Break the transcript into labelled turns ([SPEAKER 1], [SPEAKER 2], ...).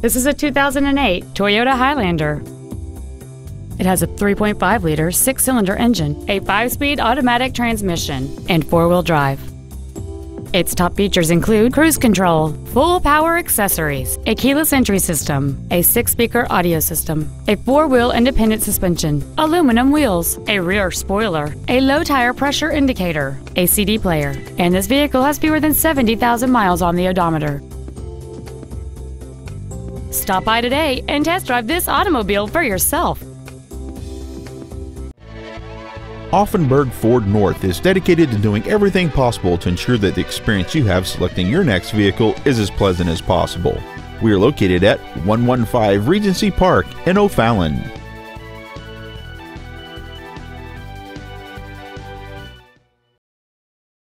[SPEAKER 1] This is a 2008 Toyota Highlander. It has a 3.5 liter six cylinder engine, a five speed automatic transmission, and four wheel drive. Its top features include cruise control, full power accessories, a keyless entry system, a six speaker audio system, a four wheel independent suspension, aluminum wheels, a rear spoiler, a low tire pressure indicator, a CD player, and this vehicle has fewer than 70,000 miles on the odometer. Stop by today and test drive this automobile for yourself.
[SPEAKER 2] Auffenberg Ford North is dedicated to doing everything possible to ensure that the experience you have selecting your next vehicle is as pleasant as possible. We are located at 115 Regency Park in O'Fallon.